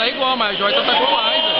tá igual, mas a Joyta tá com mais, velho.